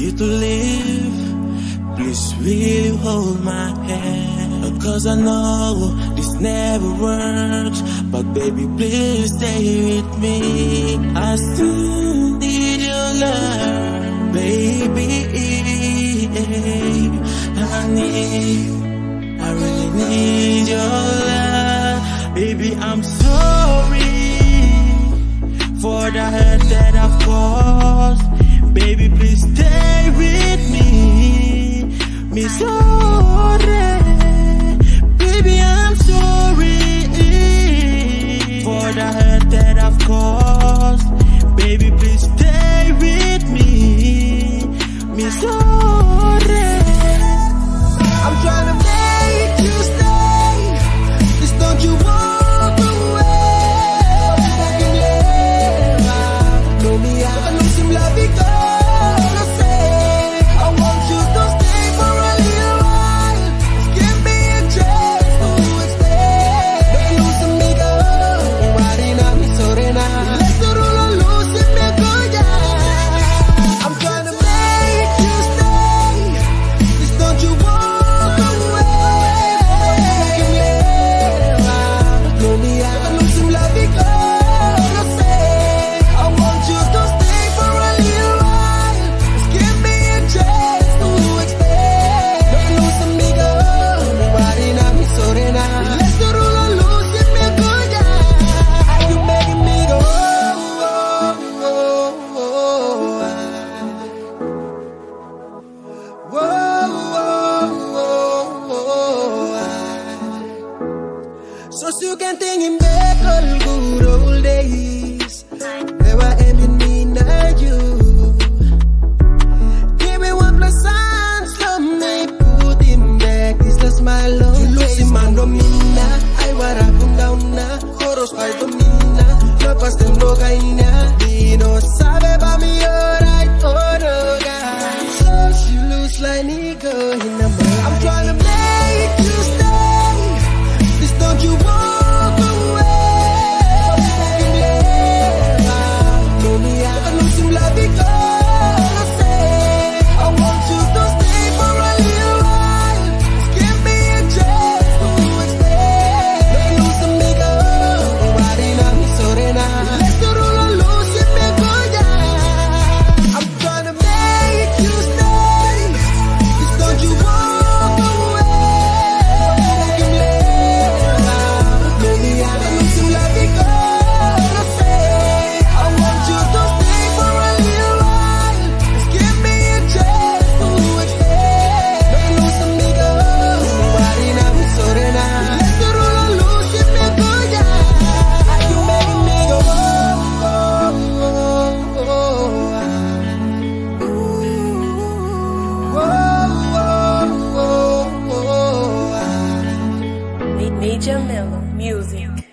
you to live. Please will you hold my hand? Cause I know this never works. But baby, please stay with me. need, I really need your love. Baby, I'm sorry For the hurt that I've caused. Baby, please So you can think him back all good old days. Jamela Music.